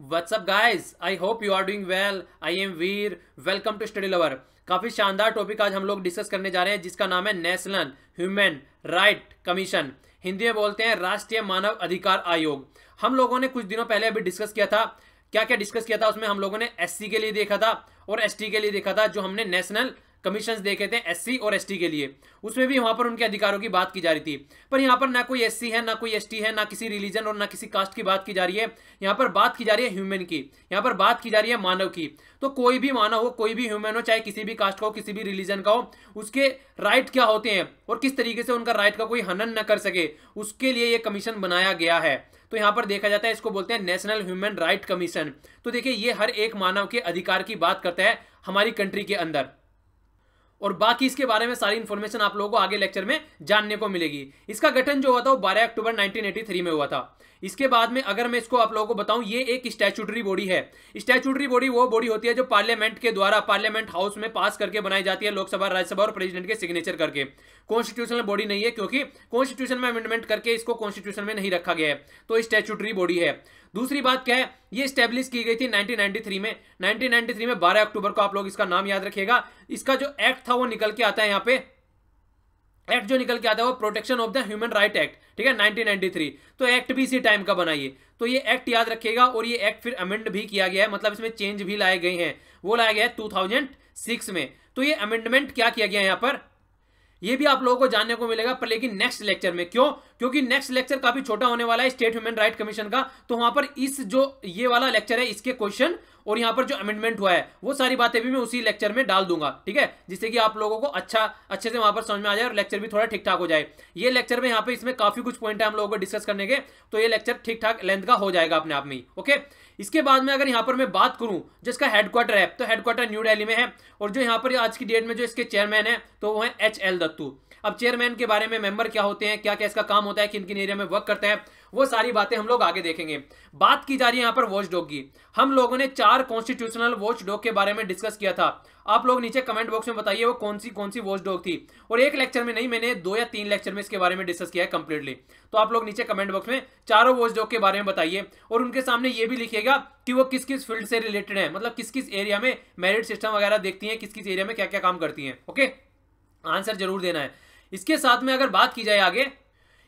What's up guys I hope you are doing well I am Veer welcome to study lover काफ़ी शानदार topic आज हम लोग discuss करने जा रहे हैं, जिसका नाम है national human right commission Hindi में बोलते हैं राष्ट्रीय मानव अधिकार आयोग. हम लोगों ने कुछ दिनों पहले अभी डिस्कस किया था। क्या क्या डिस्कस किया था? उसमें हम लोगों ने एस के लिए देखा था और एसटी के लिए देखा था, जो हमने नेशनल कमीशन देखे थे एससी और एसटी के लिए। उसमें भी वहाँ पर उनके अधिकारों की बात की जा रही थी। पर यहाँ पर ना कोई एससी है, ना कोई एसटी है, ना किसी रिलीजन और ना किसी कास्ट की बात की जा रही है। यहाँ पर बात की जा रही है ह्यूमन की। यहाँ पर बात की जा रही है मानव की। तो कोई भी मानव हो, कोई भी ह्यूमन हो, चाहे किसी भी कास्ट का हो, किसी भी रिलीजन का हो, उसके राइट क्या होते हैं और किस तरीके से उनका राइट का कोई हनन न कर सके, उसके लिए ये कमीशन बनाया गया है। तो यहाँ पर देखा जाता है, इसको बोलते हैं नेशनल ह्यूमन राइट कमीशन तो देखिए, ये हर एक मानव के अधिकार की बात करता है हमारी कंट्री के अंदर। और बाकी इसके बारे में सारी इंफॉर्मेशन आप लोगों को आगे लेक्चर में जानने को मिलेगी। इसका गठन जो हुआ था वो 12 अक्टूबर 1983 में हुआ था। इसके बाद में अगर मैं इसको आप लोगों को बताऊँ, ये एक स्टैचूटरी बॉडी है। स्टैचूटरी बॉडी वो बॉडी होती है जो पार्लियामेंट के द्वारा पार्लियामेंट हाउस में पास करके बनाई जाती है लोकसभा, राज्यसभा और प्रेसिडेंट के सिग्नेचर करके। कॉन्स्टिट्यूशनल बॉडी नहीं है क्योंकि कॉन्स्टिट्यूशन में अमेंडमेंट करके इसको कॉन्स्टिट्यूशन में नहीं रखा गया है। तो स्टैचूटरी बॉडी है। दूसरी बात क्या है? ये स्टेब्लिश की गई थी 1993 में। 1993 में 12 अक्टूबर को आप लोग इसका नाम याद रखिएगा। इसका जो एक्ट था वो निकल के आता है यहाँ पे। एक्ट जो निकल के आता है वो protection of the human right act ठीक है? 1993 तो एक्ट भी इसी टाइम का बनाइए। तो ये एक्ट याद रखिएगा और ये एक्ट फिर अमेंड भी किया गया है। मतलब इसमें चेंज भी लाए गए हैं। वो लाया गया है 2006 में। तो ये अमेंडमेंट क्या किया गया है यहाँ पर? ये भी आप लोगों को जानने को मिलेगा, पर लेकिन नेक्स्ट लेक्चर में। क्यों? क्योंकि नेक्स्ट लेक्चर काफ़ी छोटा होने वाला है स्टेट ह्यूमन राइट कमीशन का। तो वहाँ पर इस जो ये वाला लेक्चर है, इसके क्वेश्चन और यहाँ पर जो अमेंडमेंट हुआ है, वो सारी बातें भी मैं उसी लेक्चर में डाल दूँगा, ठीक है? जिससे कि आप लोगों को अच्छा अच्छे से वहाँ पर समझ में आ जाए और लेक्चर भी थोड़ा ठीक ठाक हो जाए। ये लेक्चर में यहाँ पे इसमें काफ़ी कुछ पॉइंट है हम लोगों को डिस्कस करने के। तो ये लेक्चर ठीक ठाक लेंथ का हो जाएगा अपने आप में ओके इसके बाद में अगर यहाँ पर मैं बात करूँ, जिसका हेडक्वार्टर है तो हेडक्वार्टर न्यू डेली में है, और जो यहाँ पर आज की डेट में जो इसके चेयरमैन है तो वो है एच एल दत्तू अब चेयरमैन के बारे में मेंबर क्या होते हैं क्या क्या इसका काम होता है किन किन एरिया में वर्क करता है, वो सारी बातें हम लोग आगे देखेंगे. बात की जा रही है यहाँ पर वॉच डॉग की. हम लोगों ने चार कॉन्स्टिट्यूशनल वॉच डॉग के बारे में डिस्कस किया था. आप लोग नीचे कमेंट बॉक्स में बताइए वो कौन सी कौन सी वॉच डॉग थी। और एक लेक्चर में नहीं, मैंने दो या तीन लेक्चर में इसके बारे में डिस्कस किया है कंप्लीटली तो आप लोग नीचे कमेंट बॉक्स में चारों वॉच डॉग के बारे में बताइए और उनके सामने ये भी लिखिएगा कि वो किस किस फ़ील्ड से रिलेटेड है मतलब किस किस एरिया में मेरिट सिस्टम वगैरह देखती है किस किस एरिया में क्या क्या काम करती है ओके आंसर ज़रूर देना है। इसके साथ में अगर बात की जाए आगे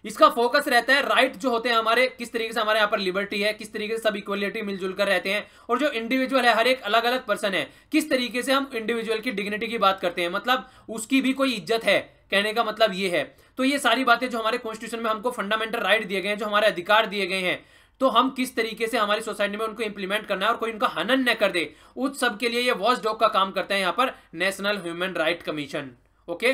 इसका फोकस रहता है राइट जो होते हैं हमारे, किस तरीके से हमारे यहाँ पर लिबर्टी है, किस तरीके से सब इक्वलिटी मिलजुल कर रहते हैं, और जो इंडिविजुअल है, हर एक अलग अलग पर्सन है, किस तरीके से हम इंडिविजुअल की डिग्निटी की बात करते हैं मतलब उसकी भी कोई इज़्ज़त है, कहने का मतलब ये है। तो ये सारी बातें जो हमारे कॉन्स्टिट्यूशन में हमको फंडामेंटल राइट दिए गए हैं, जो हमारे अधिकार दिए गए हैं तो हम किस तरीके से हमारी सोसाइटी में उनको इंप्लीमेंट करना है और कोई उनका हनन न कर दे, उस सब के लिए ये वॉच डॉग का काम करता है यहाँ पर national human right commission okay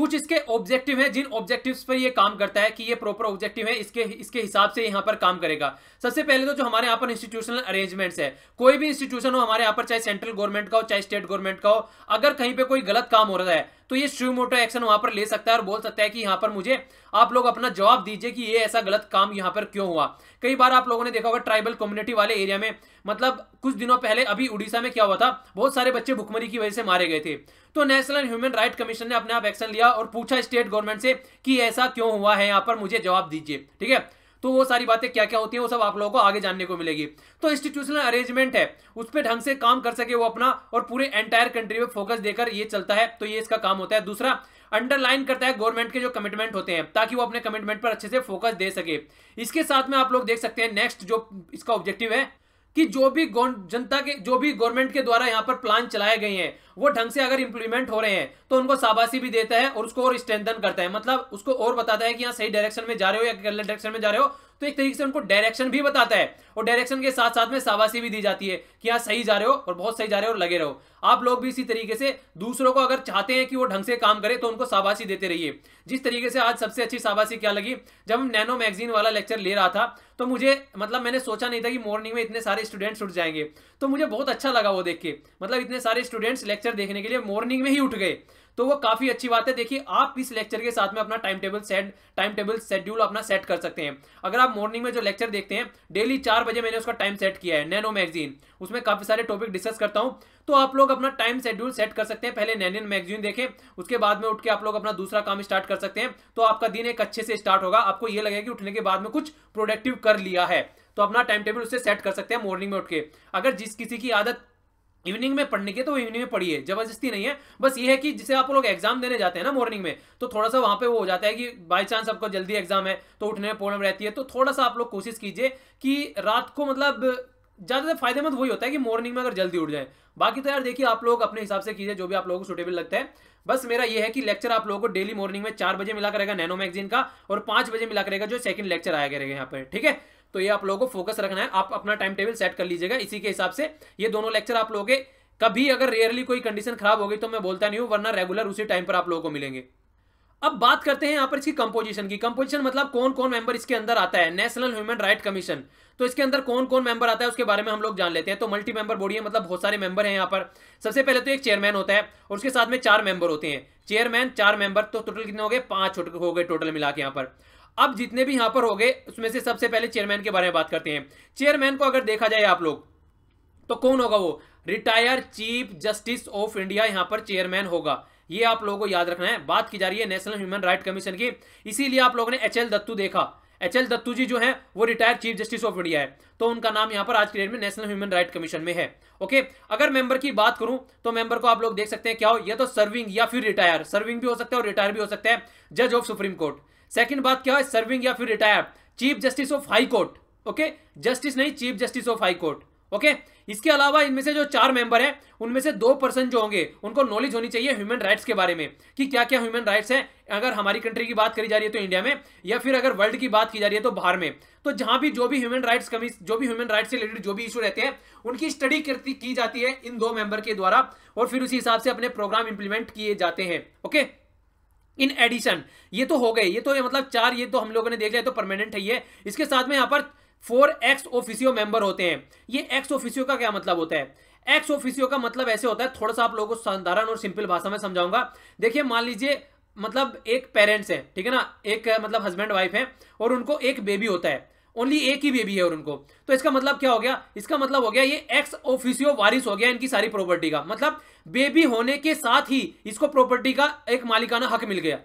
कुछ इसके ऑब्जेक्टिव हैं, जिन ऑब्जेक्टिव्स पर ये काम करता है कि ये प्रॉपर ऑब्जेक्टिव है, इसके इसके हिसाब से यहाँ पर काम करेगा। सबसे पहले तो जो हमारे यहाँ पर इंस्टीट्यूशनल अरेंजमेंट्स है, कोई भी इंस्टीट्यूशन हो हमारे यहाँ पर, चाहे सेंट्रल गवर्नमेंट का हो, चाहे स्टेट गवर्नमेंट का हो, अगर कहीं पर कोई गलत काम हो रहा है तो ये श्रू मोटो एक्शन वहाँ पर ले सकता है और बोल सकता है कि यहाँ पर मुझे आप लोग अपना जवाब दीजिए कि ये ऐसा गलत काम यहाँ पर क्यों हुआ। कई बार आप लोगों ने देखा होगा ट्राइबल कम्युनिटी वाले एरिया में मतलब कुछ दिनों पहले अभी उड़ीसा में क्या हुआ था, बहुत सारे बच्चे भुखमरी की वजह से मारे गए थे। तो नेशनल ह्यूमन राइट कमीशन ने अपने आप एक्शन लिया और पूछा स्टेट गवर्नमेंट से कि ऐसा क्यों हुआ है, यहाँ पर मुझे जवाब दीजिए, ठीक है? तो वो सारी बातें क्या क्या होती हैं, वो सब आप लोगों को आगे जानने को मिलेगी। तो इंस्टीट्यूशनल अरेंजमेंट है, उस पर ढंग से काम कर सके वो अपना और पूरे एंटायर कंट्री में फोकस देकर ये चलता है तो ये इसका काम होता है। दूसरा अंडरलाइन करता है गवर्नमेंट के जो कमिटमेंट होते हैं, ताकि वो अपने कमिटमेंट पर अच्छे से फोकस दे सके। इसके साथ में आप लोग देख सकते हैं नेक्स्ट जो इसका ऑब्जेक्टिव है कि जो भी जनता के, जो भी गवर्नमेंट के द्वारा यहाँ पर प्लान चलाए गए हैं वो ढंग से अगर इंप्लीमेंट हो रहे हैं तो उनको शाबाशी भी देता है और उसको और स्ट्रेंथन करता है। मतलब उसको और बताता है कि यहाँ सही डायरेक्शन में जा रहे हो या गलत डायरेक्शन में जा रहे हो तो एक तरीके से उनको डायरेक्शन भी बताता है और डायरेक्शन के साथ साथ में शाबाशी भी दी जाती है कि यहाँ सही जा रहे हो और बहुत सही जा रहे हो और लगे रहो। आप लोग भी इसी तरीके से दूसरों को अगर चाहते हैं कि वो ढंग से काम करे तो उनको शाबाशी देते रहिए। जिस तरीके से आज सबसे अच्छी शाबाशी क्या लगी? जब हम नैनो मैगजीन वाला लेक्चर ले रहा था तो मुझे मतलब मैंने सोचा नहीं था कि मॉर्निंग में इतने सारे स्टूडेंट्स उठ जाएँगे। तो मुझे बहुत अच्छा लगा वो देख के। मतलब इतने सारे स्टूडेंट्स लेक्चर देखने के लिए मॉर्निंग में ही उठ गए। तो वो काफ़ी अच्छी बात है। देखिए, आप इस लेक्चर के साथ में अपना time table set time table schedule अपना सेट कर सकते हैं। अगर आप मॉर्निंग में जो लेक्चर देखते हैं डेली चार बजे मैंने उसका टाइम सेट किया है नैनो मैगजीन उसमें काफ़ी सारे टॉपिक डिस्कस करता हूँ। तो आप लोग अपना टाइम शेड्यूल सेट कर सकते हैं। पहले नैनियन मैगजीन देखें, उसके बाद में उठ के आप लोग अपना दूसरा काम स्टार्ट कर सकते हैं। तो आपका दिन एक अच्छे से स्टार्ट होगा। आपको ये लगेगा कि उठने के बाद में कुछ प्रोडक्टिव कर लिया है। तो अपना टाइम टेबल उससे सेट कर सकते हैं मॉर्निंग में उठ के। अगर जिस किसी की आदत इवनिंग में पढ़ने की तो इवनिंग में पढ़िए, ज़बरदस्ती नहीं है। बस ये है कि जिसे आप लोग एग्ज़ाम देने जाते हैं ना मॉर्निंग में तो थोड़ा सा वहाँ पे वो हो जाता है कि बाई चांस आपको जल्दी एग्ज़ाम है तो उठने में प्रॉब्लम रहती है तो थोड़ा सा आप लोग कोशिश कीजिए कि रात को मतलब ज़्यादातर फ़ायदेमंद वही होता है कि मॉर्निंग में अगर जल्दी उठ जाए। बाकी तो यार देखिए, आप लोग अपने हिसाब से कीजिए, जो भी आप लोगों को सुटेबल लगता है। बस मेरा ये है कि लेक्चर आप लोगों को डेली मॉर्निंग में चार बजे मिला करेगा नैनो मैगजीन का और पाँच बजे मिला करेगा जो सेकंड लेक्चर आया करेगा यहाँ पर ठीक है? तो ये आप लोगों को फोकस रखना है। आप अपना टाइम टेबल सेट कर लीजिएगा। इसी के हिसाब से ये दोनों लेक्चर आप लोगों। के कभी अगर रेयरली कोई कंडीशन खराब हो गई तो मैं बोलता नहीं हूँ, वरना रेगुलर उसी टाइम पर आप लोगों को मिलेंगे। अब बात करते हैं यहाँ पर इसकी कंपोजिशन की। कंपोजिशन मतलब कौन कौन मेंबर इसके अंदर आता है? नेशनल ह्यूमन राइट कमीशन तो इसके अंदर कौन कौन मेंबर आता है उसके बारे में हम लोग जान लेते हैं। तो मल्टी मेंबर बॉडी है मतलब बहुत सारे मेंबर हैं यहाँ पर। सबसे पहले तो एक चेयरमैन होता है और उसके साथ में चार मेंबर होते हैं। चेयरमैन चार मेंबर तो टोटल कितने हो गए? पाँच हो गए टोटल मिला के यहाँ पर। अब जितने भी यहाँ पर हो गए, उसमें से सबसे पहले चेयरमैन के बारे में बात करते हैं। चेयरमैन को अगर देखा जाए आप लोग तो कौन होगा वो? Retire chief justice of India यहाँ पर चेयरमैन होगा। ये आप लोगों को याद रखना है। बात की जा रही है नेशनल ह्यूमन राइट कमीशन की। इसीलिए आप लोगों ने एच एल दत्तू देखा। एच एल दत्तू जी जो है, वो retire chief justice of India है। तो उनका नाम यहाँ पर आज के डेट में नेशनल ह्यूमन राइट कमीशन में है। ओके अगर मेंबर की बात करूँ तो मेंबर को आप लोग देख सकते हैं क्या हो? या तो सर्विंग या फिर रिटायर सर्विंग भी हो सकता है और रिटायर भी हो सकता है। जज ऑफ़ सुप्रीम कोर्ट सेकंड बात क्या है? सर्विंग या फिर retire chief justice of high court okay justice नहीं chief justice of high court okay इसके अलावा इनमें से जो चार मेंबर हैं, उनमें से दो पर्सन जो होंगे, उनको नॉलेज होनी चाहिए ह्यूमन राइट्स के बारे में, कि क्या क्या ह्यूमन राइट्स है। अगर हमारी कंट्री की बात करी जा रही है तो इंडिया में, या फिर अगर वर्ल्ड की बात की जा रही है तो बाहर में। तो जहाँ भी जो भी ह्यूमन राइट्स कमी जो भी ह्यूमन राइट्स से रिलेटेड जो भी इशू रहते हैं, उनकी स्टडी की जाती है इन दो मेंबर के द्वारा, और फिर उसी हिसाब से अपने प्रोग्राम इंप्लीमेंट किए जाते हैं ओके इन एडिशन। ये तो हो गए, ये तो ये मतलब चार, ये तो हम लोगों ने देख लिया तो परमानेंट है ये। इसके साथ में यहाँ पर फोर एक्स ऑफिसियो मेंबर होते हैं। ये एक्स ऑफिसियो का क्या मतलब होता है? एक्स ऑफिसियो का मतलब ऐसे होता है, थोड़ा सा आप लोगों को साधारण और सिंपल भाषा में समझाऊँगा। देखिए, मान लीजिए मतलब एक पेरेंट्स है, ठीक है ना? एक मतलब हस्बैंड वाइफ है, और उनको एक बेबी होता है। ओनली एक ही बेबी है और उनको। तो इसका मतलब क्या हो गया? इसका मतलब हो गया ये एक्स ऑफिसियो वारिस हो गया इनकी सारी प्रॉपर्टी का। मतलब बेबी होने के साथ ही इसको प्रॉपर्टी का एक मालिकाना हक मिल गया।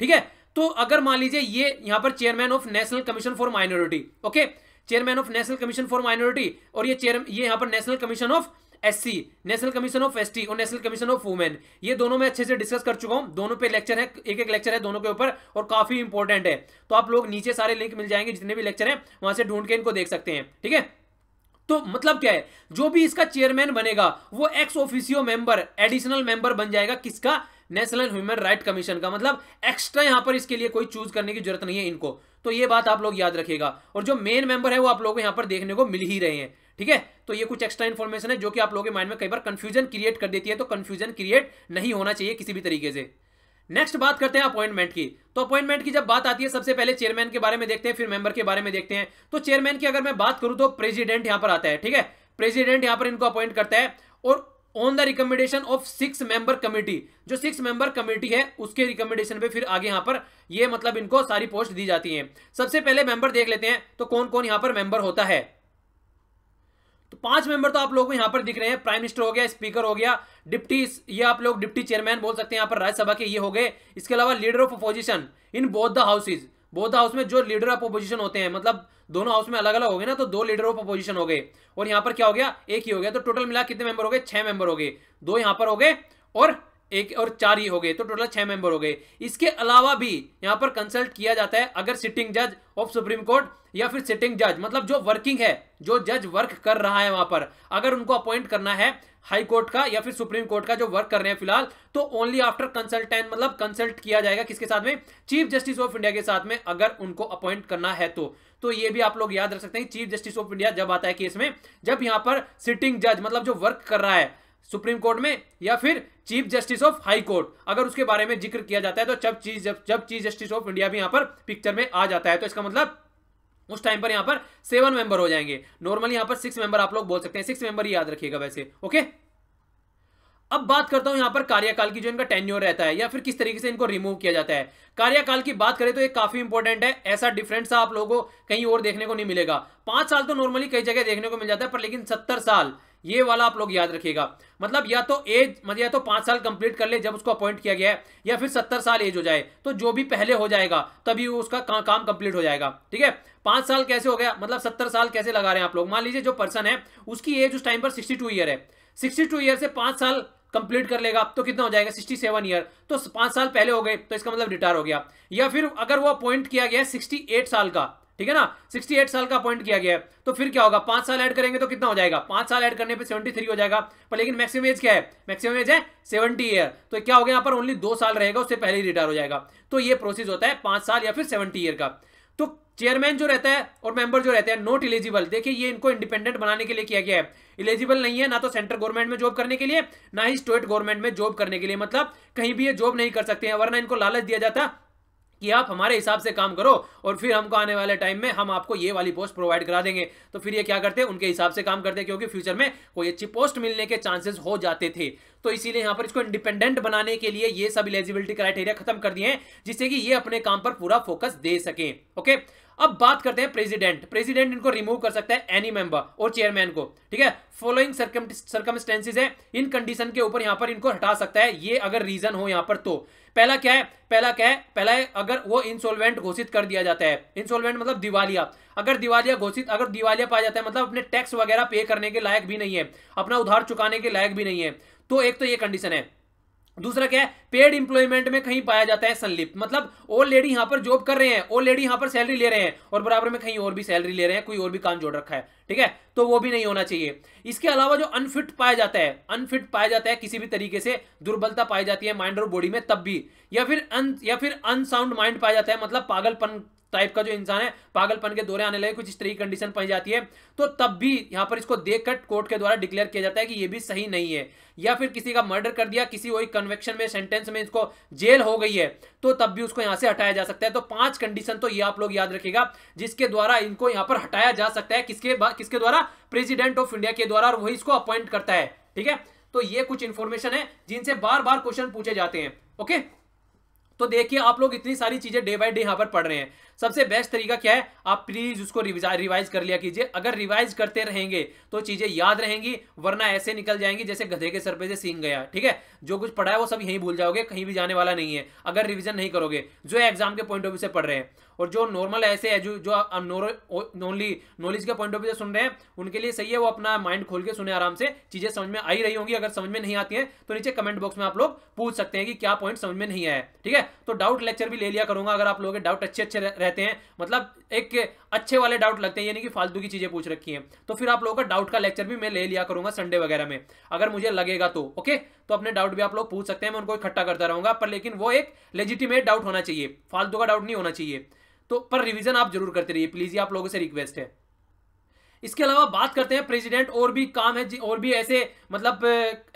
ठीक है? तो अगर मान लीजिए ये यहाँ पर chairman of national commission for minority okay chairman of national commission for minority और ये चेयर ये यहाँ पर national commission of SC national commission of ST और नेशनल कमीशन ऑफ़ वुमेन ये दोनों में अच्छे से डिस्कस कर चुका हूँ। दोनों पे लेक्चर है एक एक लेक्चर है दोनों के ऊपर और काफ़ी इंपॉर्टेंट है। तो आप लोग नीचे सारे लिंक मिल जाएँगे, जितने भी लेक्चर हैं, वहाँ से ढूंढ के इनको देख सकते हैं, ठीक है? तो मतलब क्या है? जो भी इसका चेयरमैन बनेगा, वो ex officio member additional member बन जाएगा किसका? नेशनल ह्यूमन राइट कमीशन का। मतलब एक्स्ट्रा यहाँ पर इसके लिए कोई चूज़ करने की ज़रूरत नहीं है इनको। तो ये बात आप लोग याद रखिएगा। और जो मेन मेंबर है, वो आप लोग यहाँ पर देखने को मिल ही रहे हैं। ठीक है? तो ये कुछ एक्स्ट्रा इन्फॉर्मेशन है जो कि आप लोगों के माइंड में कई बार कंफ्यूजन क्रिएट कर देती है तो कंफ्यूजन क्रिएट नहीं होना चाहिए किसी भी तरीके से। नेक्स्ट बात करते हैं अपॉइंटमेंट की। तो अपॉइंटमेंट की जब बात आती है, सबसे पहले चेयरमैन के बारे में देखते हैं, फिर मेंबर के बारे में देखते हैं। तो चेयरमैन की अगर मैं बात करूँ तो प्रेसिडेंट यहाँ पर आता है, ठीक है? प्रेसिडेंट यहाँ पर इनको अपॉइंट करता है और on the recommendation of six member committee जो सिक्स मेंबर कमेटी है, उसके रिकमेंडेशन पे फिर आगे यहाँ पर ये मतलब इनको सारी पोस्ट दी जाती है। सबसे पहले मेंबर देख लेते हैं तो कौन कौन यहाँ पर मेंबर होता है? तो पाँच मेंबर तो आप लोगों को यहाँ पर दिख रहे हैं। प्राइम मिनिस्टर हो गया स्पीकर हो गया डिप्टी ये आप लोग डिप्टी चेयरमैन बोल सकते हैं, यहाँ पर राज्यसभा के ये हो गए। इसके अलावा leader of opposition in both the houses both the house में जो लीडर ऑफ़ अपोजिशन होते हैं मतलब दोनों हाउस में अलग अलग हो गए ना तो दो लीडर ऑफ़ अपोजिशन हो गए। और यहाँ पर क्या हो गया? एक ही हो गया। तो टोटल मिला कितने मेंबर हो गए? छह मेंबर हो गए। दो यहाँ पर हो गए और एक और चार ही हो गए तो टोटल छह मेंबर हो गए। इसके अलावा भी यहाँ पर कंसल्ट किया जाता है अगर सिटिंग जज ऑफ़ सुप्रीम कोर्ट या फिर सिटिंग जज मतलब जो वर्किंग है, जो जज वर्क कर रहा है वहाँ पर। अगर उनको अपॉइंट करना है हाई कोर्ट का या फिर सुप्रीम कोर्ट का जो वर्क कर रहे हैं फ़िलहाल तो ओनली आफ्टर कंसल्टेंट मतलब कंसल्ट किया जाएगा किसके साथ में? चीफ जस्टिस ऑफ़ इंडिया के साथ में अगर उनको अपॉइंट करना है तो। तो ये भी आप लोग याद रख सकते हैं चीफ जस्टिस ऑफ़ इंडिया जब आता है केस में, जब यहाँ पर सिटिंग जज मतलब जो वर्क कर रहा है सुप्रीम कोर्ट में या फिर chief justice of high court. अगर उसके बारे में ज़िक्र किया जाता है तो जब चीफ जब चीफ जस्टिस ऑफ़ इंडिया भी यहाँ पर पिक्चर में आ जाता है तो इसका मतलब उस टाइम पर यहाँ पर सेवन मेंबर हो जाएँगे। नॉर्मली यहाँ पर सिक्स मेंबर आप लोग बोल सकते हैं। सिक्स मेंबर याद रखिएगा वैसे ओके अब बात करता हूँ यहाँ पर कार्यकाल की जो इनका टेन्योर रहता है, या फिर किस तरीके से इनको रिमूव किया जाता है। कार्यकाल की बात करें तो ये काफ़ी इंपॉर्टेंट है। ऐसा डिफरेंट सा आप लोगों को कहीं और देखने को नहीं मिलेगा। पाँच साल तो नॉर्मली कई जगह देखने को मिल जाता है, पर लेकिन सत्तर साल ये वाला आप लोग याद रखिएगा। मतलब या तो एज मतलब या तो पाँच साल कंप्लीट कर ले जब उसको अपॉइंट किया गया है या फिर सत्तर साल एज हो जाए तो जो भी पहले हो जाएगा तभी उसका का, काम कंप्लीट हो जाएगा। ठीक है? पाँच साल कैसे हो गया? मतलब सत्तर साल कैसे लगा रहे हैं आप लोग? मान लीजिए जो पर्सन है उसकी एज उस टाइम पर सिक्सटी ईयर है। सिक्सटी ईयर से पाँच साल कंप्लीट कर लेगा तो कितना हो जाएगा? सिक्सटी सेवन ईयर तो पाँच साल पहले हो गए तो इसका मतलब रिटायर हो गया। या फिर अगर वो अपॉइंट किया गया सिक्सटी एट साल का ठीक है ना? 68 साल का अपॉइंट किया गया है। तो फिर क्या होगा? पाँच साल ऐड करेंगे तो कितना हो जाएगा? पाँच साल ऐड करने पे 73 हो जाएगा। पर लेकिन मैक्सिमम एज क्या है? मैक्सिमम एज है 70 ईयर तो क्या हो गया यहाँ पर? ओनली दो साल रहेगा, उससे पहले ही रिटायर हो जाएगा। तो ये प्रोसेस होता है पाँच साल या फिर सेवेंटी ईयर का। तो चेयरमैन जो रहता है और मेंबर जो रहते हैं नॉट इलिजिबल देखिए, ये इनको इंडिपेंडेंट बनाने के लिए किया गया है। इलिजिबल नहीं है ना तो सेंट्रल गवर्नमेंट में जॉब करने के लिए, ना ही स्टेट गवर्नमेंट में जॉब करने के लिए। मतलब कहीं भी ये जॉब नहीं कर सकते हैं, वरना इनको लालच दिया जाता कि आप हमारे हिसाब से काम करो और फिर हमको आने वाले टाइम में हम आपको ये वाली पोस्ट प्रोवाइड करा देंगे। तो फिर ये क्या करते? हैं उनके हिसाब से काम करते हैं क्योंकि फ्यूचर में कोई अच्छी पोस्ट मिलने के चांसेस हो जाते थे। तो इसीलिए यहाँ पर इसको इंडिपेंडेंट बनाने के लिए ये सब एलिजिबिलिटी क्राइटेरिया खत्म कर दिए हैं, जिससे कि ये अपने काम पर पूरा फोकस दे सके। ओके अब बात करते हैं प्रेसिडेंट। प्रेसिडेंट इनको रिमूव कर सकता है एनी मेंबर और चेयरमैन को, ठीक है? फॉलोइंग सरकमस्टेंसेज है, इन कंडीशन के ऊपर यहाँ पर इनको हटा सकता है, ये अगर रीजन हो यहाँ पर तो। पहला क्या है? पहला क्या है? पहला है अगर वो इंसोल्वेंट घोषित कर दिया जाता है। इंसोल्वेंट मतलब दिवालिया। अगर दिवालिया घोषित अगर दिवालिया पाया जाता है मतलब अपने टैक्स वगैरह पे करने के लायक भी नहीं है, अपना उधार चुकाने के लायक भी नहीं है तो एक तो ये कंडीशन है। दूसरा क्या है? पेड इंप्लॉयमेंट में कहीं पाया जाता है संलिप्त। मतलब ओल्ड लेडी यहाँ पर जॉब कर रहे हैं ओल्ड लेडी यहाँ पर सैलरी ले रहे हैं और बराबर में कहीं और भी सैलरी ले रहे हैं, कोई और भी काम जोड़ रखा है, ठीक है? तो वो भी नहीं होना चाहिए। इसके अलावा जो अनफिट पाया जाता है अनफिट पाया जाता है किसी भी तरीके से, दुर्बलता पाई जाती है माइंड और बॉडी में तब भी। या फिर अन या फिर अनसाउंड माइंड पाया जाता है मतलब पागलपन टाइप का जो इंसान है, पागलपन के दौरे आने लगे, कुछ की कंडीशन पाई जाती है। तो तब भी यहाँ पर इसको देखकर कोर्ट के द्वारा डिक्लेयर किया जाता है कि ये भी सही नहीं है। या फिर किसी का मर्डर कर दिया, किसी वही कन्वेक्शन में सेंटेंस में इसको जेल हो गई है तो तब भी उसको यहाँ से हटाया जा सकता है। तो पाँच कंडीशन तो ये आप लोग याद रखेगा जिसके द्वारा इनको यहाँ पर हटाया जा सकता है, किसके किसके द्वारा? प्रेसिडेंट ऑफ़ इंडिया के द्वारा, और वही इसको अपॉइंट करता है, ठीक है? तो ये कुछ इंफॉर्मेशन है, जिनसे बार बार क्वेश्चन पूछे जाते हैं ओके तो देखिए आप लोग इतनी सारी चीज़ें डे बाय डे यहाँ पर पढ़ रहे हैं। सबसे बेस्ट तरीका क्या है? आप प्लीज़ उसको रिवाइज कर लिया कीजिए। अगर रिवाइज करते रहेंगे तो चीज़ें याद रहेंगी, वरना ऐसे निकल जाएँगी जैसे गधे के सर पे से सींग गया, ठीक है? जो कुछ पढ़ा है वो सब यहीं भूल जाओगे, कहीं भी जाने वाला नहीं है। अगर रिविजन नहीं करोगे, जो एग्ज़ाम के पॉइंट ऑफ़ व्यू से पढ़ रहे हैं, और जो नॉर्मल ऐसे है, जो जो ओनली नॉलेज के पॉइंट ऑफ़ व्यू से सुन रहे हैं, उनके लिए सही है वो अपना माइंड खोल के सुने आराम से। चीज़ें समझ में आई रही होंगी, अगर समझ में नहीं आती है तो नीचे कमेंट बॉक्स में आप लोग पूछ सकते हैं कि क्या पॉइंट समझ में नहीं आया ठीक है? तो डाउट लेक्चर भी ले लिया करूँगा, अगर आप लोगों के डाउट अच्छे अच्छे रहते हैं मतलब एक अच्छे वाले डाउट लगते हैं, यानी कि फालतू की चीज़ें पूछ रखी हैं। तो फिर आप लोगों का डाउट का लेक्चर भी मैं ले लिया करूँगा संडे वगैरह में। अगर मुझे लगेगा तो ओके तो अपने डाउट भी आप लोग पूछ सकते हैं, मैं उनको इकट्ठा करता रहूँगा, पर लेकिन वो एक लेजिटिमेट डाउट होना चाहिए। फालतू का डाउट नहीं होना चाहिए। तो पर रिविजन आप ज़रूर करते रहिए प्लीज़ ये आप लोगों से रिक्वेस्ट है। इसके अलावा बात करते हैं प्रेसिडेंट और भी काम है और भी ऐसे मतलब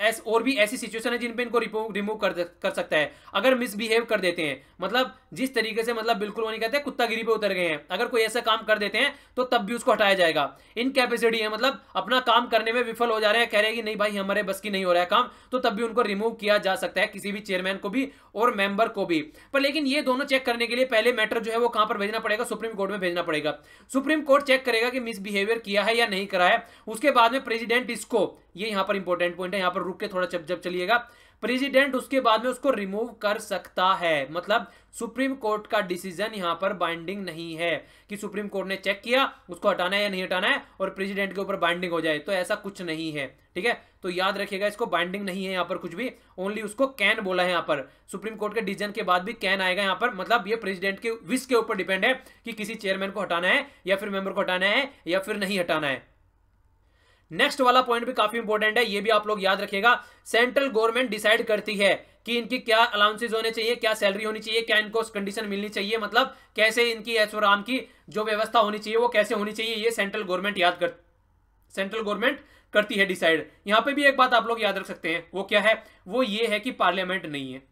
ऐस, और भी ऐसी सिचुएशन है जिन पे इनको रिमूव कर कर सकता है। अगर मिसबिहेव कर देते हैं मतलब जिस तरीके से मतलब बिल्कुल वो नहीं कहते कुत्तागिरी पे उतर गए हैं। अगर कोई ऐसा काम कर देते हैं तो तब भी उसको हटाया जाएगा। इनकेपेसिटी है मतलब अपना काम करने में विफल हो जा रहे हैं कह रहे हैं कि नहीं भाई हमारे बस की नहीं हो रहा है काम तो तब भी उनको रिमूव किया जा सकता है किसी भी चेयरमैन को भी और मेंबर को भी। पर लेकिन ये दोनों चेक करने के लिए पहले मैटर जो है वो कहाँ पर भेजना पड़ेगा? सुप्रीम कोर्ट में भेजना पड़ेगा। सुप्रीम कोर्ट चेक करेगा कि मिसबिहेवियर किया है या नहीं करा है, उसके बाद में प्रेसिडेंट इसको, ये यहाँ पर इंपॉर्टेंट पॉइंट है, यहाँ पर रुक के थोड़ा जब जब चलिएगा। प्रेसिडेंट उसके बाद में उसको रिमूव कर सकता है। मतलब सुप्रीम कोर्ट का डिसीज़न यहाँ पर बाइंडिंग नहीं है कि सुप्रीम कोर्ट ने चेक किया, उसको हटाना है या नहीं हटाना है, और प्रेसिडेंट के ऊपर बाइंडिंग हो जाए तो ऐसा कुछ नहीं है, ठीक है? तो याद रखिएगा, इसको बाइंडिंग नहीं है यहाँ पर कुछ भी, ओनली उसको कैन बोला है यहाँ पर। सुप्रीम कोर्ट के डिसीज़न के बाद भी कैन आएगा यहाँ पर मतलब ये प्रेसिडेंट के विश के ऊपर डिपेंड है कि किसी चेयरमैन को हटाना है, या फिर मेंबर को हटाना है, या फिर नहीं हटाना है। नेक्स्ट वाला पॉइंट भी काफ़ी इंपॉर्टेंट है, ये भी आप लोग याद रखिएगा। सेंट्रल गवर्नमेंट डिसाइड करती है कि इनकी क्या अलाउंसेज होने चाहिए, क्या सैलरी होनी चाहिए, क्या इनको कंडीशन मिलनी चाहिए मतलब कैसे इनकी ऐश्वराम की जो व्यवस्था होनी चाहिए, वो कैसे होनी चाहिए, ये सेंट्रल गवर्नमेंट याद कर सेंट्रल गवर्नमेंट करती है डिसाइड यहाँ पे भी एक बात आप लोग याद रख सकते हैं, वो क्या है? वो ये है कि पार्लियामेंट नहीं है।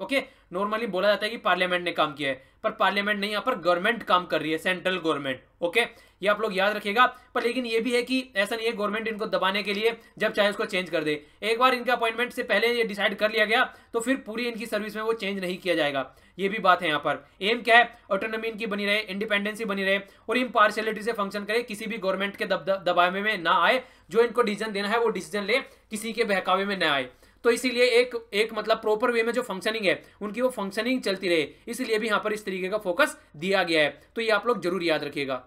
ओके नॉर्मली बोला जाता है कि पार्लियामेंट ने काम किया है। पर पार्लियामेंट नहीं, यहाँ पर गवर्नमेंट काम कर रही है, सेंट्रल गवर्नमेंट, ओके? ये आप लोग याद रखिएगा, पर लेकिन ये भी है कि ऐसा नहीं है, गवर्नमेंट इनको दबाने के लिए जब चाहे उसको चेंज कर दे। एक बार इनके अपॉइंटमेंट से पहले ये डिसाइड कर लिया गया तो फिर पूरी इनकी सर्विस में वो चेंज नहीं किया जाएगा। ये भी बात है यहाँ पर। एम क्या है? ऑटोनॉमी इनकी बनी रहे इंडिपेंडेंसी बनी रहे, और इम्पार्शियलिटी से फ़ंक्शन करे, किसी भी गवर्नमेंट के दबाव में ना आए, जो इनको डिसीज़न देना है, वो डिसीज़न ले, किसी के बहकावे में ना आए। तो इसीलिए एक एक मतलब प्रॉपर वे में जो फंक्शनिंग है, उनकी वो फंक्शनिंग चलती रहे। इसलिए भी यहाँ पर इस तरीके का फोकस दिया गया है। तो ये आप लोग ज़रूर याद रखिएगा।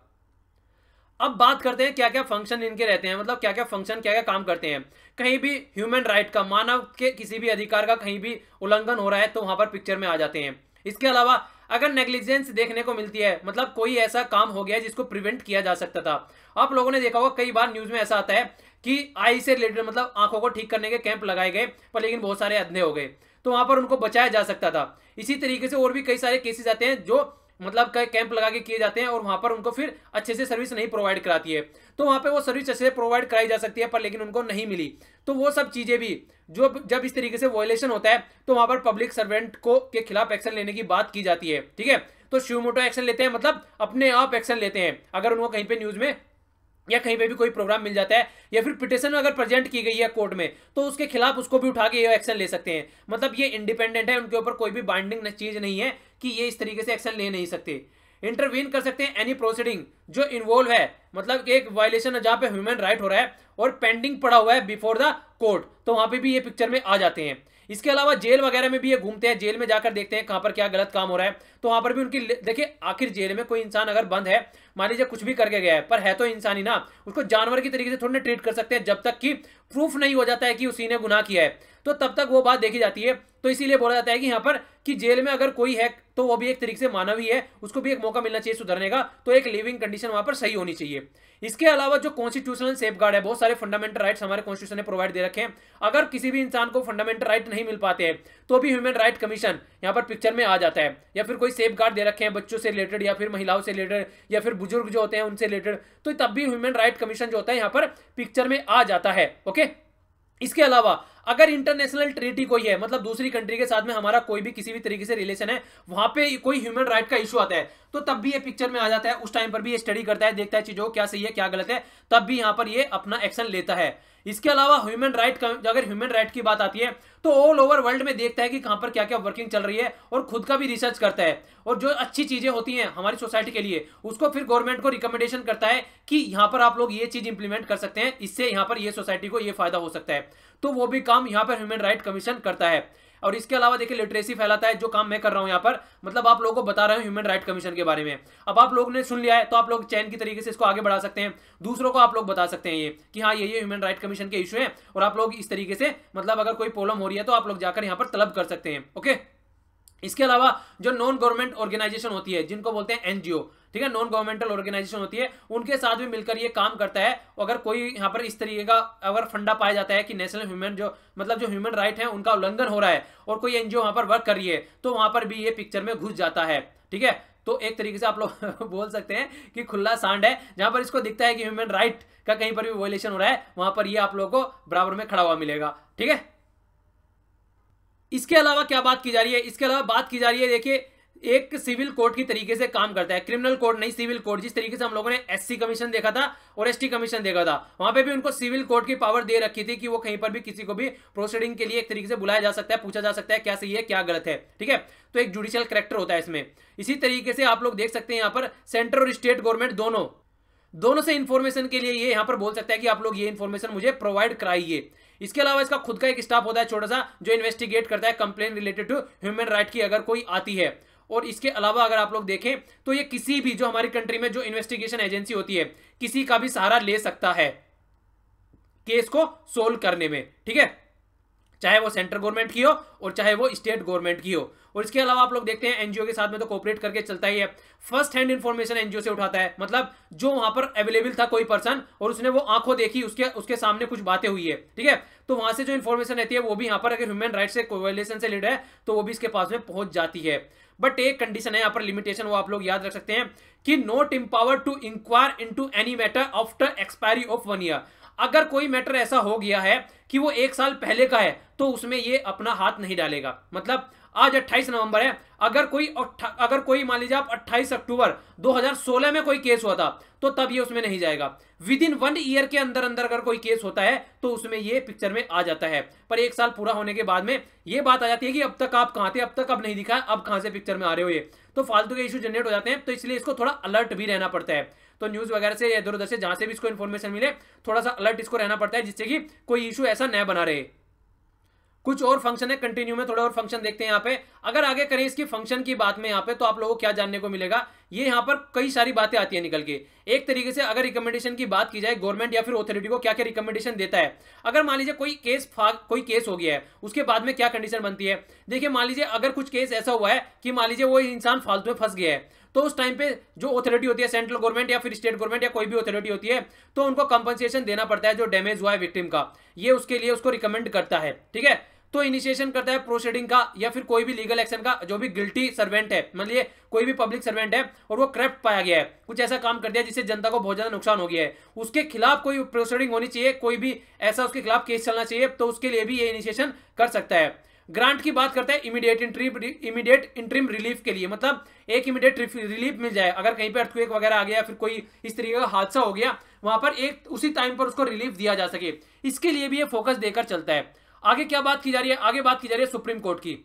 अब बात करते हैं क्या क्या फ़ंक्शन इनके रहते हैं मतलब क्या क्या फ़ंक्शन क्या क्या काम करते हैं। कहीं भी ह्यूमन राइट का, मानव के किसी भी अधिकार का कहीं भी उल्लंघन हो रहा है तो वहाँ पर पिक्चर में आ जाते हैं। इसके अलावा, अगर नेग्लिजेंस देखने को मिलती है मतलब कोई ऐसा काम हो गया जिसको प्रिवेंट किया जा सकता था। आप लोगों ने देखा होगा, कई बार न्यूज़ में ऐसा आता है कि आई से रिलेटेड मतलब आँखों को ठीक करने के कैंप लगाए गए, पर लेकिन बहुत सारे अंधे हो गए। तो वहाँ पर उनको बचाया जा सकता था। इसी तरीके से और भी कई सारे केसेस आते हैं जो मतलब कैंप लगा के किए जाते हैं और वहाँ पर उनको फिर अच्छे से सर्विस नहीं प्रोवाइड कराती है। तो वहाँ पे वो सर्विस अच्छे से प्रोवाइड कराई जा सकती है, पर लेकिन उनको नहीं मिली। तो वो सब चीज़ें भी, जो जब इस तरीके से वॉयलेशन होता है तो वहाँ पर पब्लिक सर्वेंट को के खिलाफ एक्शन लेने की बात की जाती है, ठीक है? तो शिवमोटो एक्शन लेते हैं मतलब अपने आप एक्शन लेते हैं। अगर उनको कहीं पे न्यूज़ में या कहीं पे भी कोई प्रोग्राम मिल जाता है, या फिर पिटिशन अगर प्रेजेंट की गई है कोर्ट में तो उसके खिलाफ उसको भी उठा के ये एक्शन ले सकते हैं। मतलब ये इंडिपेंडेंट है, उनके ऊपर कोई भी बाइंडिंग चीज़ नहीं है कि ये इस तरीके से एक्शन ले नहीं सकते। इंटरवीन कर सकते हैं एनी प्रोसीडिंग जो इन्वॉल्व है मतलब एक वायलेशन जहाँ पे ह्यूमन राइट हो रहा है और पेंडिंग पड़ा हुआ है बिफोर द कोर्ट तो वहाँ पे भी ये पिक्चर में आ जाते हैं। इसके अलावा जेल वगैरह में भी ये घूमते हैं, जेल में जाकर देखते हैं कहाँ पर क्या गलत काम हो रहा है। तो वहाँ पर भी उनकी देखिए, आखिर जेल में कोई इंसान अगर बंद है, मान लीजिए कुछ भी करके गया है, पर है तो इंसान ही ना, उसको जानवर की तरीके से थोड़ी ना ट्रीट कर सकते हैं, जब तक कि प्रूफ नहीं हो जाता है कि उसी ने गुना किया है। तो तब तक वो बात देखी जाती है। तो इसीलिए बोला जाता है कि यहाँ पर कि जेल में अगर कोई है तो वो भी एक तरीके से मानव ही है उसको भी एक मौका मिलना चाहिए सुधरने का तो एक लिविंग कंडीशन वहाँ पर सही होनी चाहिए। इसके अलावा जो कॉन्स्टिट्यूशनल सेफ़ है, बहुत सारे फंडामेंटल राइट्स हमारे कॉन्स्टिट्यूशन ने प्रोवाइड दे रखे हैं। अगर किसी भी इंसान को फंडामेंटल राइट नहीं मिल पाते हैं तो भी ह्यूमन राइट कमीशन यहाँ पर पिक्चर में आ जाता है। या फिर कोई सेफ़ गार्ड दे रखे हैं, बच्चों से रिलेटेड या फिर महिलाओं से रिलेटेड या फिर बुज़ुर्ग जो होते हैं उनसे रिलेटेड तो तब भी ह्यूमन राइट कमीशन जो होता है यहाँ पर पिक्चर में आ जाता है ओके इसके अलावा अगर इंटरनेशनल ट्रीटी कोई है मतलब दूसरी कंट्री के साथ में हमारा कोई भी किसी भी तरीके से रिलेशन है, वहाँ पे कोई ह्यूमन राइट का इशू आता है तो तब भी ये पिक्चर में आ जाता है, उस टाइम पर भी ये स्टडी करता है, देखता है चीज़ों क्या सही है, क्या गलत है, तब भी यहाँ पर ये अपना एक्शन लेता है। इसके अलावा ह्यूमन राइट अगर ह्यूमन राइट की बात आती है तो ऑल ओवर वर्ल्ड में देखता है कि कहाँ पर क्या क्या वर्किंग चल रही है और खुद का भी रिसर्च करता है। और जो अच्छी चीज़ें होती हैं हमारी सोसाइटी के लिए, उसको फिर गवर्नमेंट को रिकमेंडेशन करता है कि यहाँ पर आप लोग ये चीज़ इंप्लीमेंट कर सकते हैं, इससे यहाँ पर ये सोसाइटी को ये फ़ायदा हो सकता है। तो वो भी काम यहाँ पर ह्यूमन राइट कमीशन करता है। और इसके अलावा देखिए लिटरेसी फैलाता है जो काम मैं कर रहा हूँ यहाँ पर। मतलब आप लोगों को बता रहा हूँ ह्यूमन राइट कमीशन के बारे में। अब आप लोग ने सुन लिया है तो आप लोग चैन की तरीके से इसको आगे बढ़ा सकते हैं। दूसरों को आप लोग बता सकते हैं ये, कि हाँ ये ये ह्यूमन राइट कमीशन के इशू है और आप लोग इस तरीके से मतलब अगर कोई प्रॉब्लम हो रही है तो आप लोग जाकर यहाँ पर तलब कर सकते हैं ओके इसके अलावा जो नॉन गवर्नमेंट ऑर्गेनाइजेशन होती है, जिनको बोलते हैं एनजीओ ठीक है नॉन गवर्नमेंटल ऑर्गेनाइजेशन होती है, उनके साथ भी मिलकर ये काम करता है। अगर कोई यहाँ पर इस तरीके का अगर फंडा पाया जाता है कि नेशनल ह्यूमन जो मतलब जो ह्यूमन राइट है, उनका उल्लंघन हो रहा है और कोई एनजीओ वहाँ पर वर्क कर रही है तो वहाँ पर भी ये पिक्चर में घुस जाता है, ठीक है? तो एक तरीके से आप लोग बोल सकते हैं कि खुला सांड है, जहाँ पर इसको दिखता है कि ह्यूमन राइट का कहीं पर भी वोलेशन हो रहा है, वहाँ पर ये आप लोगों को बराबर में खड़ा हुआ मिलेगा, ठीक है? इसके अलावा क्या बात की जा रही है? इसके अलावा बात की जा रही है, देखिए, एक सिविल कोर्ट की तरीके से काम करता है। क्रिमिनल कोर्ट नहीं, सिविल कोर्ट। जिस तरीके से हम लोगों ने एससी कमीशन देखा था और एसटी कमीशन देखा था, वहाँ पे भी उनको सिविल कोर्ट की पावर दे रखी थी कि वो कहीं पर भी किसी को भी प्रोसीडिंग के लिए एक तरीके से बुलाया जा सकता है, पूछा जा सकता है क्या सही है, क्या गलत है, ठीक है? तो एक जुडिशियल करेक्टर होता है इसमें। इसी तरीके से आप लोग देख सकते हैं यहाँ पर सेंट्रल और स्टेट गवर्नमेंट दोनों दोनों से इन्फॉर्मेशन के लिए ये यहाँ पर बोल सकता है कि आप लोग ये इन्फॉर्मेशन मुझे प्रोवाइड कराइए। इसके अलावा इसका खुद का एक स्टाफ होता है छोटा सा, जो इन्वेस्टिगेट करता है complain related to human right की अगर कोई आती है। और इसके अलावा अगर आप लोग देखें तो ये किसी भी जो हमारी कंट्री में जो इन्वेस्टिगेशन एजेंसी होती है, किसी का भी सहारा ले सकता है केस को सोल्व करने में, ठीक है? चाहे वो सेंट्रल गवर्नमेंट की हो और चाहे वो स्टेट गवर्नमेंट की हो। और इसके अलावा आप लोग देखते हैं, एनजीओ के साथ में तो कोऑपरेट करके चलता ही है। फ़र्स्ट हैंड इन्फॉर्मेशन एनजीओ से उठाता है। मतलब जो वहाँ पर अवेलेबल था कोई पर्सन और उसने वो आँखों देखी, उसके उसके सामने कुछ बातें हुई है। ठीक है? तो वहाँ से जो इन्फॉर्मेशन रहती है, वो भी यहाँ पर अगर ह्यूमन राइट से कोवलेशन से लीड है तो वो भी इसके पास में पहुँच जाती है। बट एक कंडीशन है, यहाँ पर लिमिटेशन वो आप लोग याद रख सकते हैं कि note empower to inquire into any matter after expiry of one year अगर कोई मैटर ऐसा हो गया है कि वो एक साल पहले का है तो उसमें ये अपना हाथ नहीं डालेगा। मतलब आज 28 नवंबर है, अगर कोई अगर कोई मान लीजिए आप 28 अक्टूबर 2016 में कोई केस हुआ था तो तब ये उसमें नहीं जाएगा। विद इन वन ईयर के अंदर अंदर अगर कोई केस होता है तो उसमें ये पिक्चर में आ जाता है। पर एक साल पूरा होने के बाद में ये बात आ जाती है कि अब तक आप कहाँ थे, अब तक अब नहीं दिखा, अब कहाँ से पिक्चर में आ रहे हो ये। तो फालतू के इशू जनरेट हो जाते हैं तो इसलिए इसको थोड़ा अलर्ट भी रहना पड़ता है। तो न्यूज़ वगैरह से इधर उधर से जहाँ से भी इसको इन्फॉर्मेशन मिले, थोड़ा सा अलर्ट इसको रहना पड़ता है जिससे कि कोई इशू ऐसा नया बना रहे। कुछ और फ़ंक्शन है कंटिन्यू में थोड़ा और फ़ंक्शन देखते हैं यहाँ पे। अगर आगे करें इसकी फ़ंक्शन की बात में यहाँ पे तो आप लोगों को क्या जानने को मिलेगा? ये यहाँ पर कई सारी बातें आती है निकल के। एक तरीके से अगर रिकमेंडेशन की बात की जाए गवर्नमेंट या फिर ऑथोरिटी को क्या क्या रिकमेंडेशन देता है? अगर मान लीजिए कोई केस कोई केस हो गया है, उसके बाद में क्या कंडीशन बनती है? देखिए, मान लीजिए अगर कुछ केस ऐसा हुआ है कि मान लीजिए वो इंसान फालतू में फंस गया है तो उस टाइम पे जो अथॉरिटी होती है सेंट्रल गवर्नमेंट या फिर स्टेट गवर्नमेंट या कोई भी अथॉरिटी होती है तो उनको कंपनसेशन देना पड़ता है जो डैमेज हुआ है विक्टिम का। ये उसके लिए उसको रिकमेंड करता है, ठीक है? तो इनिशिएशन करता है प्रोसीडिंग का या फिर कोई भी लीगल एक्शन का, जो भी गिल्टी सर्वेंट है, मान लीजिए कोई भी पब्लिक सर्वेंट है और वो करप्ट पाया गया है, कुछ ऐसा काम कर दिया जिससे जनता को बहुत ज़्यादा नुकसान हो गया है। उसके खिलाफ कोई प्रोसीडिंग होनी चाहिए, कोई भी ऐसा उसके खिलाफ केस चलना चाहिए तो उसके लिए भी ये इनिशिएशन कर सकता है। ग्रांट की बात करते हैं immediate interim immediate interim relief के लिए। मतलब एक इमीडिएट रिलीफ मिल जाए। अगर कहीं पर अर्थक्वेक वगैरह आ गया, फिर कोई इस तरीके का हादसा हो गया, वहाँ पर एक, उसी टाइम पर उसको रिलीफ दिया जा सके। इसके लिए भी ये फोकस देकर चलता है। आगे क्या बात की जा रही है? आगे बात की जा रही है सुप्रीम कोर्ट की।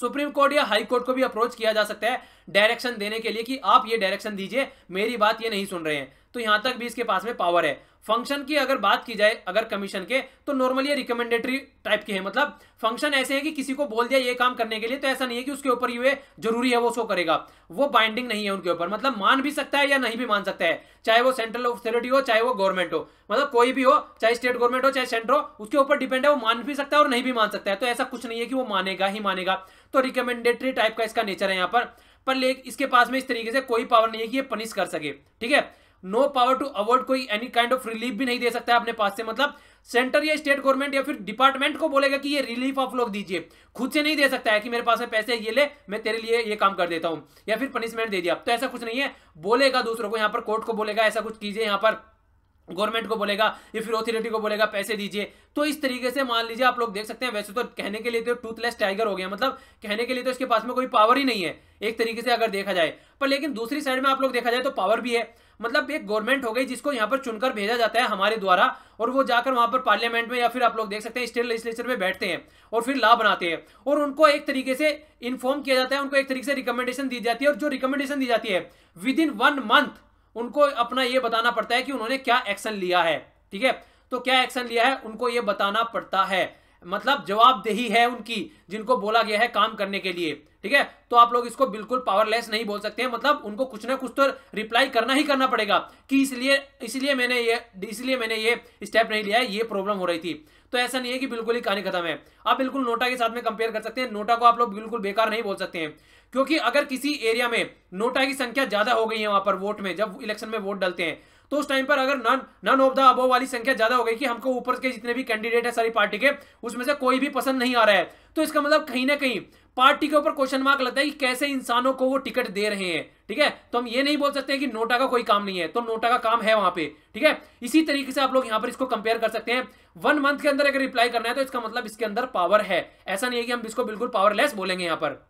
सुप्रीम कोर्ट या हाई कोर्ट को भी अप्रोच किया जा सकता है डायरेक्शन देने के लिए कि आप ये डायरेक्शन दीजिए। मेरी बात ये नहीं सुन रहे हैं। तो यहाँ तक भी इसके पास में पावर है। फ़ंक्शन की अगर बात की जाए, अगर कमीशन के तो नॉर्मली ये रिकमेंडेटरी टाइप के हैं। मतलब फ़ंक्शन ऐसे है कि किसी को बोल दिया ये काम करने के लिए तो ऐसा नहीं है कि उसके ऊपर ये ज़रूरी है, वो उसको करेगा। वो बाइंडिंग नहीं है उनके ऊपर। मतलब मान भी सकता है या नहीं भी मान सकता है। चाहे वो सेंट्रल अथॉरिटी हो, चाहे वो गवर्नमेंट हो। मतलब कोई भी हो, चाहे स्टेट गवर्नमेंट हो, चाहे सेंटर हो उसके ऊपर डिपेंड है, वो मान भी सकता है और नहीं भी मान सकता है। तो ऐसा कुछ नहीं है कि वो मानेगा ही मानेगा। तो रिकमेंडेटरी टाइप का इसका नेचर है यहाँ पर। पर लेक इसके पास में इस तरीके से कोई पावर नहीं है कि ये पनिश कर सके। ठीक है? नो पावर टू अवॉर्ड कोई एनी काइंड ऑफ़ रिलीफ भी नहीं दे सकता है अपने पास से। मतलब सेंटर या स्टेट गवर्नमेंट या फिर डिपार्टमेंट को बोलेगा कि ये रिलीफ आप लोग दीजिए। खुद से नहीं दे सकता है कि मेरे पास में पैसे ये ले, मैं तेरे लिए ये काम कर देता हूँ। या फिर पनिशमेंट दे दिया। तो ऐसा कुछ नहीं है। बोलेगा दूसरों को, यहाँ पर कोर्ट को बोलेगा, ऐसा कुछ कीजिए। यहाँ पर गवर्नमेंट को बोलेगा, या फिर ऑथोरिटी को बोलेगा, पैसे दीजिए। तो इस तरीके से मान लीजिए आप लोग देख सकते हैं, वैसे तो कहने के लिए तो टूथलेस टाइगर हो गया। मतलब कहने के लिए तो इसके पास में कोई पावर ही नहीं है, एक तरीके से अगर देखा जाए। पर लेकिन दूसरी साइड में आप लोग देखा जाए तो पावर भी है। मतलब एक गवर्नमेंट हो गई जिसको यहाँ पर चुनकर भेजा जाता है हमारे द्वारा, और वो जाकर वहाँ पर पार्लियामेंट में या फिर आप लोग देख सकते हैं स्टेट लेजिस्लेचर में बैठते हैं और फिर लॉ बनाते हैं। और उनको एक तरीके से इन्फॉर्म किया जाता है, उनको एक तरीके से रिकमेंडेशन दी जाती है, और जो रिकमेंडेशन दी जाती है विद इन वन मंथ उनको अपना ये बताना पड़ता है कि उन्होंने क्या एक्शन लिया है, ठीक है? तो क्या एक्शन लिया है, उनको ये बताना पड़ता है। मतलब जवाबदेही है उनकी, जिनको बोला गया है काम करने के लिए, ठीक है? तो आप लोग इसको बिल्कुल पावरलेस नहीं बोल सकते हैं। मतलब उनको कुछ ना कुछ तो रिप्लाई करना ही करना पड़ेगा कि इसलिए इसलिए मैंने ये, इसलिए मैंने ये स्टेप नहीं लिया है, ये प्रॉब्लम हो रही थी। तो ऐसा नहीं है कि बिल्कुल ही कहानी खत्म है। आप बिल्कुल नोटा के साथ में कंपेयर कर सकते हैं। नोटा को आप लोग बिल्कुल बेकार नहीं बोल सकते हैं। क्योंकि अगर किसी एरिया में नोटा की संख्या ज़्यादा हो गई है वहाँ पर वोट में, जब इलेक्शन में वोट डालते हैं तो उस टाइम पर अगर none none of the above वाली संख्या ज़्यादा हो गई कि हमको ऊपर के जितने भी कैंडिडेट है सारी पार्टी के, उसमें से कोई भी पसंद नहीं आ रहा है। तो इसका मतलब कहीं ना कहीं पार्टी के ऊपर क्वेश्चन मार्क लगता है कि कैसे इंसानों को वो टिकट दे रहे हैं, ठीक है? तो हम ये नहीं बोल सकते हैं कि नोटा का कोई काम नहीं है तो नोटा का काम है वहाँ पे, ठीक है? इसी तरीके से आप लोग यहाँ पर इसको कंपेयर कर सकते हैं। वन मंथ के अंदर अगर रिप्लाई करना है तो इसका मतलब इसके अंदर पावर है। ऐसा नहीं है कि हम इसको बिल्कुल पावरलेस बोलेंगे यहाँ पर।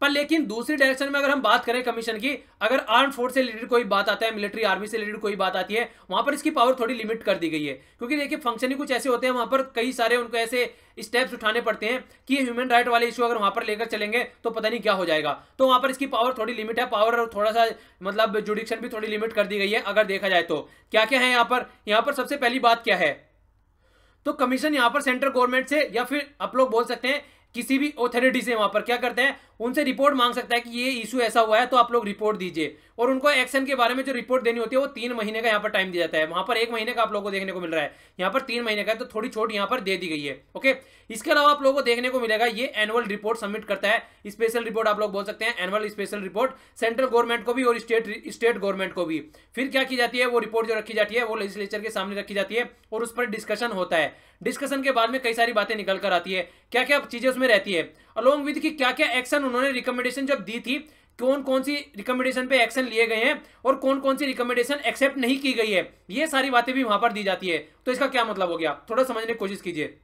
पर लेकिन दूसरी डायरेक्शन में अगर हम बात करें कमीशन की, अगर आर्म फोर्स से रिलेटेड कोई बात आता है मिलिट्री आर्मी से रिलेटेड कोई बात आती है, वहाँ पर इसकी पावर थोड़ी लिमिट कर दी गई है। क्योंकि देखिए फ़ंक्शन ही कुछ ऐसे होते हैं, वहाँ पर कई सारे उनको ऐसे स्टेप्स उठाने पड़ते हैं कि ह्यूमन राइट वाले इशू अगर वहाँ पर लेकर चलेंगे तो पता नहीं क्या हो जाएगा। तो वहाँ पर इसकी पावर थोड़ी लिमिट है पावर थोड़ा सा मतलब जुडिक्शन भी थोड़ी लिमिट कर दी गई है, अगर देखा जाए तो। क्या क्या है यहाँ पर? यहाँ पर सबसे पहली बात क्या है? तो कमीशन यहाँ पर सेंट्रल गवर्नमेंट से या फिर आप लोग बोल सकते हैं, किसी भी ऑथोरिटी से वहाँ पर क्या करते हैं? उनसे रिपोर्ट मांग सकता है कि ये इशू ऐसा हुआ है तो आप लोग रिपोर्ट दीजिए। और उनको एक्शन के बारे में जो रिपोर्ट देनी होती है, वो तीन महीने का यहाँ पर टाइम दिया जाता है। वहाँ पर एक महीने का आप लोगों को देखने को मिल रहा है। यहाँ पर तीन महीने का तो थोड़ी छोट यहाँ पर दे दी गई है। ओके इसके अलावा आप लोगों को देखने को मिलेगा, ये एनुअल रिपोर्ट सबमिट करता है। स्पेशल रिपोर्ट आप लोग बोल सकते हैं annual special report central government को भी और स्टेट स्टेट गवर्नमेंट को भी। फिर क्या की जाती है, वो रिपोर्ट जो रखी जाती है, वो लेजिस्लेचर के सामने रखी जाती है और उस पर डिस्कशन होता है। डिस्कशन के बाद में कई सारी बातें निकल कर आती है। क्या क्या चीज़ें उसमें रहती है? अलोंग विद की क्या क्या एक्शन उन्होंने रिकमेंडेशन जब दी थी कौन कौन सी रिकमेंडेशन पे एक्शन लिए गए हैं और कौन कौन सी रिकमेंडेशन एक्सेप्ट नहीं की गई है, ये सारी बातें भी वहाँ पर दी जाती है। तो इसका क्या मतलब हो गया? थोड़ा समझने की कोशिश कीजिए।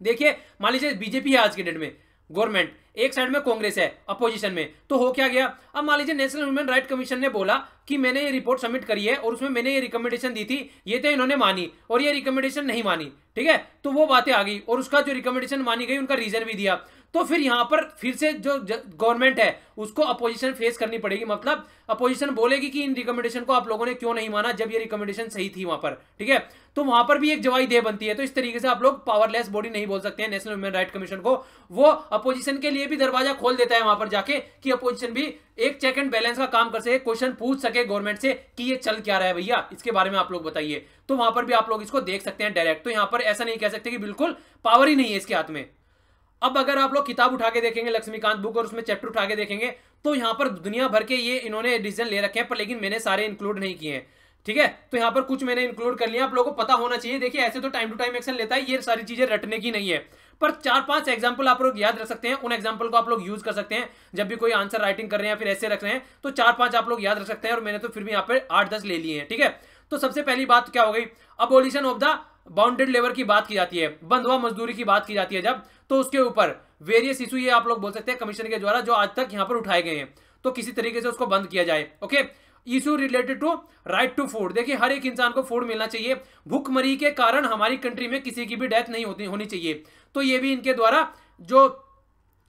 देखिए, मान लीजिए बीजेपी है आज के डेट में गवर्नमेंट एक साइड में कांग्रेस है अपोजिशन में तो हो क्या गया? अब मान लीजिए नेशनल ह्यूमन राइट कमीशन ने बोला कि मैंने ये रिपोर्ट सबमिट करी है और उसमें मैंने ये रिकमेंडेशन दी थी, ये तो इन्होंने मानी और ये रिकमेंडेशन नहीं मानी, ठीक है? तो वो बातें आ गई और उसका जो रिकमेंडेशन मानी गई, उनका रीजन भी दिया। तो फिर यहाँ पर फिर से जो गवर्नमेंट है, उसको अपोजिशन फेस करनी पड़ेगी। मतलब अपोजिशन बोलेगी कि इन रिकमेंडेशन को आप लोगों ने क्यों नहीं माना, जब ये रिकमेंडेशन सही थी वहाँ पर, ठीक है? तो वहाँ पर भी एक जवाई दे बनती है। तो इस तरीके से आप लोग पावरलेस बॉडी नहीं बोल सकते हैं। नेशनल ह्यूमन राइट कमीशन को वो अपोजिशन के लिए भी दरवाज़ा खोल देता है वहाँ पर जाके कि अपोजिशन भी एक चेक एंड बैलेंस का काम कर सके क्वेश्चन पूछ सके गवर्नमेंट से कि ये चल क्या रहा है भैया, इसके बारे में आप लोग बताइए। तो वहाँ पर भी आप लोग इसको देख सकते हैं डायरेक्ट तो यहाँ पर ऐसा नहीं कह सकते कि बिल्कुल पावर ही नहीं है इसके हाथ में। अब अगर आप लोग किताब उठा के देखेंगे, लक्ष्मीकांत बुक, और उसमें चैप्टर उठा के देखेंगे तो यहाँ पर दुनिया भर के ये इन्होंने डिसीज़न ले रखे हैं, पर लेकिन मैंने सारे इंक्लूड नहीं किए हैं। ठीक है? तो यहाँ पर कुछ मैंने इंक्लूड कर लिया, आप लोगों को पता होना चाहिए। देखिए, ऐसे तो टाइम टू टाइम एक्शन लेता है, ये सारी चीज़ें रटने की नहीं है। पर चार पाँच एग्ज़ाम्पल आप लोग याद रख सकते हैं, उन एग्ज़ाम्पल को आप लोग यूज़ कर सकते हैं। जब भी कोई आंसर राइटिंग कर रहे हैं फिर ऐसे रख रहे हैं तो चार पाँच आप लोग याद रख सकते हैं, और मैंने तो फिर भी यहाँ पर आठ दस ले लिए हैं। ठीक है? तो सबसे पहली बात क्या हो गई? Abolition of the bounded labour की बात की जाती है, बंधुआ मजदूरी की बात की जाती है जब तो उसके ऊपर वेरियस इशू ये आप लोग बोल सकते हैं कमीशन के द्वारा जो आज तक यहाँ पर उठाए गए हैं। तो किसी तरीके से उसको बंद किया जाए okay issue related to right to food देखिए, हर एक इंसान को फ़ूड मिलना चाहिए। भूखमरी के कारण हमारी कंट्री में किसी की भी डेथ नहीं होती, होनी चाहिए। तो ये भी इनके द्वारा जो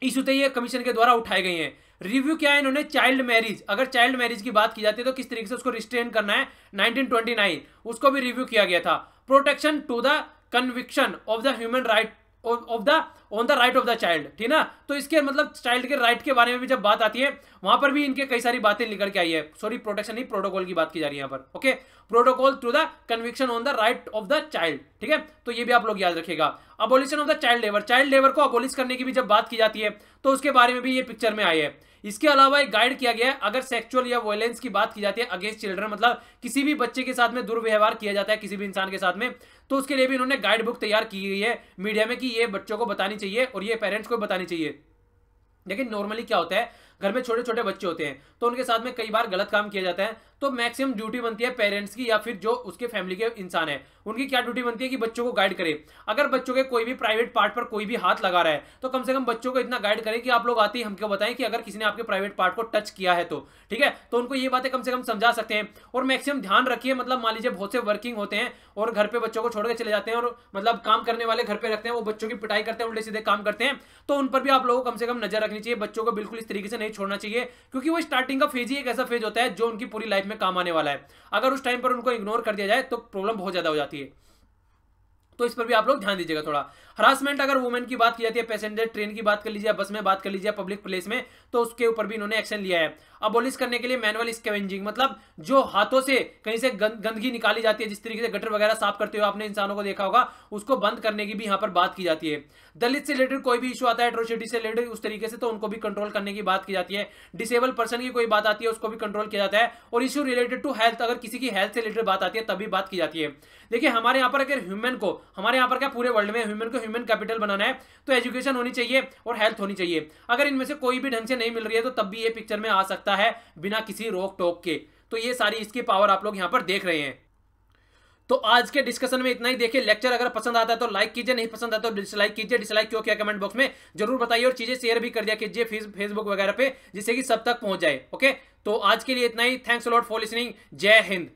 इशू थे, ये कमीशन के द्वारा उठाए गए हैं। रिव्यू क्या है? इन्होंने चाइल्ड मैरिज अगर चाइल्ड मैरिज की बात की जाती है तो किस तरीके से उसको रिस्ट्रेन करना है? 1929 उसको भी रिव्यू किया गया था। Protection to the conviction of the human right of the on the right of the child ठीक ना? तो इसके मतलब चाइल्ड के राइट के बारे में भी जब बात आती है, वहाँ पर भी इनके कई सारी बातें निकल के आई है। सॉरी प्रोटेक्शन नहीं प्रोटोकॉल की बात की जा रही है यहाँ पर okay protocol to the conviction on the right of the child ठीक है? तो ये भी आप लोग याद रखेगा abolition of the child labour child labour को अबोलिश करने की भी जब बात की जाती है तो उसके बारे में भी ये पिक्चर में आई है। इसके अलावा एक गाइड किया गया है, अगर सेक्चुअल या वायलेंस की बात की जाती है अगेंस्ट चिल्ड्रन मतलब किसी भी बच्चे के साथ में दुर्व्यवहार किया जाता है किसी भी इंसान के साथ में तो उसके लिए भी इन्होंने गाइड बुक तैयार की गई है मीडिया में कि ये बच्चों को बतानी चाहिए और ये पेरेंट्स को बतानी चाहिए। लेकिन नॉर्मली क्या होता है घर में छोटे छोटे बच्चे होते हैं तो उनके साथ में कई बार गलत काम किया जाता है तो मैक्सिमम ड्यूटी बनती है पेरेंट्स की या फिर जो उसके फैमिली के इंसान है। उनकी क्या ड्यूटी बनती है कि बच्चों को गाइड करे। अगर बच्चों के कोई भी प्राइवेट पार्ट पर कोई भी हाथ लगा रहा है तो कम से कम बच्चों को इतना गाइड करें कि आप लोग आते ही हमको बताएँ कि अगर किसी ने आपके प्राइवेट पार्ट को टच किया है तो ठीक है? तो उनको ये बातें कम से कम समझा सकते हैं और मैक्सिमम ध्यान रखिए मतलब मान लीजिए बहुत से वर्किंग होते हैं और घर पे बच्चों को छोड़ के चले जाते हैं और मतलब काम करने वाले घर पे रखते हैं, वो बच्चों की पिटाई करते हैं, उल्टे सीधे काम करते हैं तो उन पर भी आप लोगों को कम से कम नज़र रखनी चाहिए। बच्चों को बिल्कुल इस तरीके से नहीं छोड़ना चाहिए, क्योंकि वो स्टार्टिंग का फ़ेज़ ही एक ऐसा फ़ेज़ होता है जो उनकी पूरी लाइफ में काम आने वाला है। अगर उस टाइम पर उनको इग्नोर कर दिया जाए तो प्रॉब्लम बहुत ज़्यादा हो जाती है। तो इस पर भी आप लोग ध्यान दीजिएगा थोड़ा। हरासमेंट अगर वुमेन की बात की जाती है पैसेंजर ट्रेन की बात कर लीजिए बस में बात कर लीजिए पब्लिक प्लेस में तो उसके ऊपर भी इन्होंने एक्शन लिया है। अबोलिश करने के लिए मैनुअल स्केवेंजिंग मतलब जो हाथों से कहीं से गंदगी निकाली जाती है, जिस तरीके से गटर वगैरह साफ़ करते हुए आपने इंसानों को देखा होगा, उसको बंद करने की भी यहाँ पर बात की जाती है। दलित से रिलेटेड कोई भी इशू आता है एट्रोसिटी से रिलेटेड उस तरीके से तो उनको भी कंट्रोल करने की बात की जाती है। डिसेबल पर्सन की कोई बात आती है, उसको भी कंट्रोल किया जाता है। और इशू रिलेटेड टू हेल्थ अगर किसी की हेल्थ से रिलेटेड बात आती है तभी बात की जाती है। देखिए, हमारे यहाँ पर अगर ह्यूमन को, हमारे यहाँ पर क्या पूरे वर्ल्ड में ह्यूमन को ह्यूमन कैपिटल बनाना है तो एजुकेशन होनी चाहिए और हेल्थ होनी चाहिए। अगर इनमें से कोई भी ढंग से नहीं मिल रही है तो तब भी ये पिक्चर में आ सकता है बिना किसी रोक टोक के। तो ये सारी इसकी पावर आप लोग यहाँ पर देख रहे हैं। तो आज के डिस्कशन में इतना ही। देखिए लेक्चर अगर पसंद आता है तो लाइक कीजिए, नहीं पसंद आता तो डिसलाइक कीजिए। डिसलाइक क्यों किया कमेंट बॉक्स में? ज़रूर बताइए और चीज़ें शेयर भी कर दिया कीजिए फेसबुक वगैरह पे, जिससे कि सब तक पहुँच जाए। ओके तो आज के लिए इतना ही। थैंक्स लॉट फॉर लिसनिंग जय हिंद।